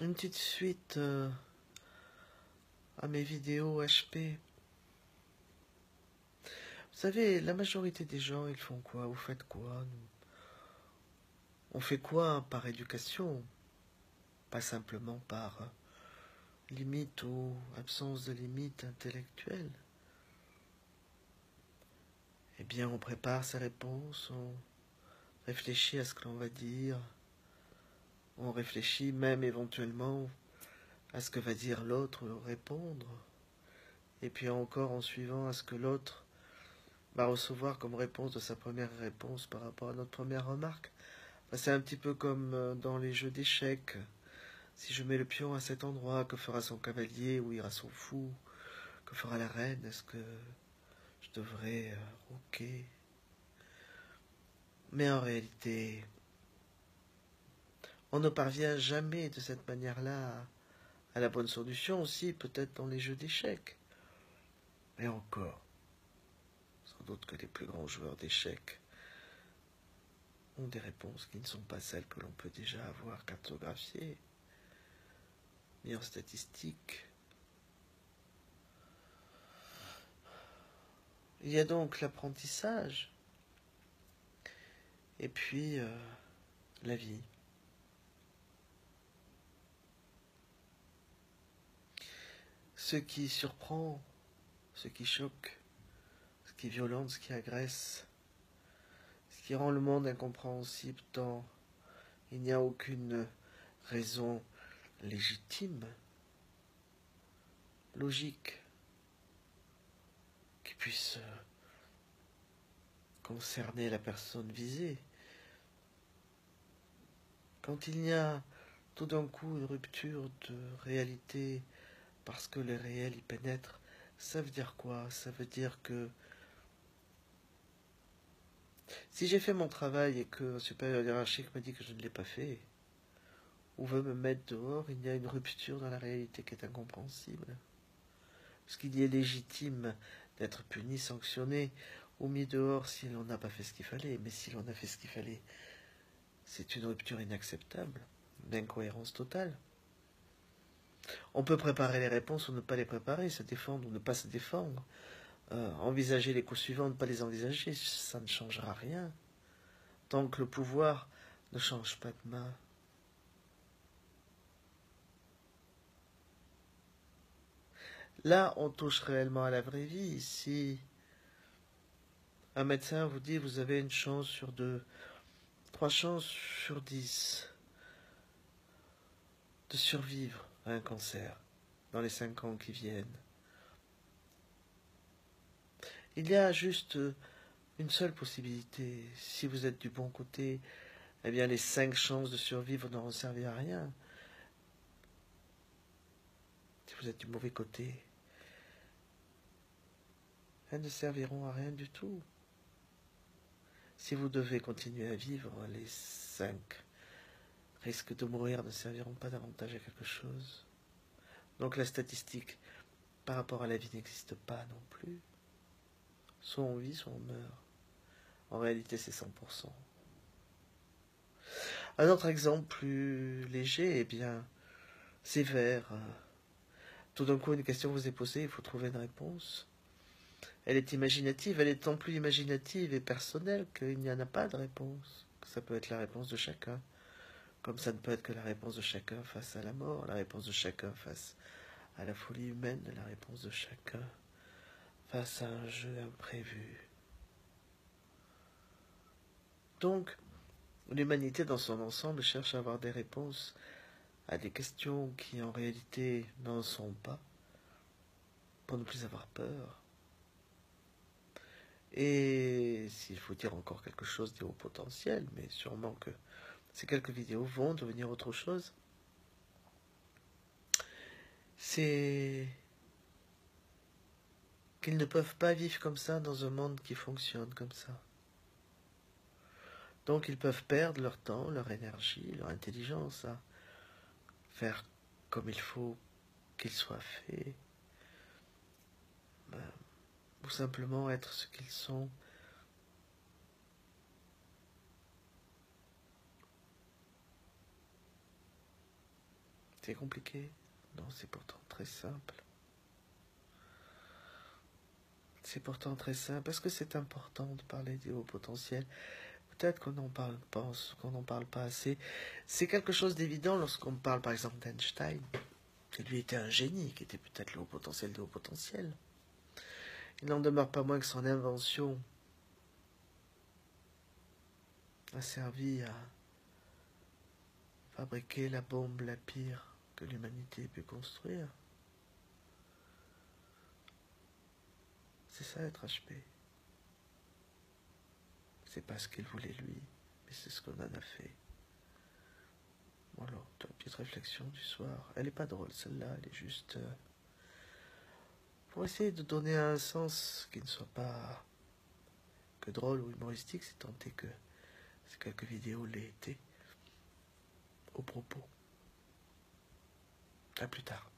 une petite suite euh, à mes vidéos HP. Vous savez, la majorité des gens, ils font quoi? Vous faites quoi? On fait quoi par éducation? Pas simplement par euh, limite ou absence de limite intellectuelle. Eh bien, on prépare ses réponses, on réfléchit à ce que l'on va dire, on réfléchit même éventuellement à ce que va dire l'autre ou répondre, et puis encore en suivant à ce que l'autre va recevoir comme réponse de sa première réponse par rapport à notre première remarque. C'est un petit peu comme euh, dans les jeux d'échecs. Si je mets le pion à cet endroit, que fera son cavalier? Où ira son fou? Que fera la reine? Est-ce que je devrais euh, ok Mais en réalité, on ne parvient jamais de cette manière-là à la bonne solution aussi, peut-être dans les jeux d'échecs. Mais encore, sans doute que les plus grands joueurs d'échecs ont des réponses qui ne sont pas celles que l'on peut déjà avoir cartographiées, ni en statistiques. Il y a donc l'apprentissage et puis euh, la vie. Ce qui surprend, ce qui choque, ce qui violente, ce qui agresse, ce qui rend le monde incompréhensible tant il n'y a aucune raison légitime, logique, qui puisse concerner la personne visée. Quand il y a tout d'un coup une rupture de réalité parce que le réel y pénètre, ça veut dire quoi? Ça veut dire que si j'ai fait mon travail et que un supérieur hiérarchique me dit que je ne l'ai pas fait, ou veut me mettre dehors, il y a une rupture dans la réalité qui est incompréhensible. Parce qu'il y est légitime d'être puni, sanctionné, ou mis dehors si l'on n'a pas fait ce qu'il fallait. Mais si l'on a fait ce qu'il fallait, c'est une rupture inacceptable, d'incohérence totale. On peut préparer les réponses ou ne pas les préparer, se défendre ou ne pas se défendre. Euh, envisager les coups suivants, ne pas les envisager, ça ne changera rien. Tant que le pouvoir ne change pas de main. Là, on touche réellement à la vraie vie. Si un médecin vous dit vous avez une chance sur deux, trois chances sur dix de survivre, un cancer dans les cinq ans qui viennent. Il y a juste une seule possibilité. Si vous êtes du bon côté, eh bien les cinq chances de survivre n'auront servi à rien. Si vous êtes du mauvais côté, elles ne serviront à rien du tout. Si vous devez continuer à vivre, les cinq risques de mourir ne serviront pas davantage à quelque chose? Donc la statistique par rapport à la vie n'existe pas non plus. Soit on vit, soit on meurt. En réalité, c'est 100%. Un autre exemple plus léger, eh bien, sévère. Tout d'un coup, une question vous est posée, il faut trouver une réponse. Elle est imaginative, elle est tant plus imaginative et personnelle qu'il n'y en a pas de réponse. Ça peut être la réponse de chacun comme ça ne peut être que la réponse de chacun face à la mort, la réponse de chacun face à la folie humaine, la réponse de chacun face à un jeu imprévu. Donc, l'humanité dans son ensemble cherche à avoir des réponses à des questions qui en réalité n'en sont pas, pour ne plus avoir peur. Et s'il faut dire encore quelque chose des hauts potentiels, mais sûrement que ces quelques vidéos vont devenir autre chose. C'est qu'ils ne peuvent pas vivre comme ça dans un monde qui fonctionne comme ça. Donc ils peuvent perdre leur temps, leur énergie, leur intelligence à faire comme il faut qu'il soit fait. Ben, ou simplement être ce qu'ils sont C'était compliqué Non, c'est pourtant très simple. C'est pourtant très simple. Parce que c'est important de parler des hauts potentiels Peut-être qu'on n'en parle pas, qu'on parle pas assez. C'est quelque chose d'évident lorsqu'on parle par exemple d'Einstein, lui était un génie, qui était peut-être le haut potentiel des hauts potentiels. Il n'en demeure pas moins que son invention a servi à fabriquer la bombe la pire que l'humanité pu construire. C'est ça être HP. C'est pas ce qu'il voulait lui, mais c'est ce qu'on en a fait. Voilà, une petite réflexion du soir. Elle est pas drôle celle-là, elle est juste euh, pour essayer de donner un sens qui ne soit pas que drôle ou humoristique, c'est tenter que ces quelques vidéos l'aient été au propos. À plus tard.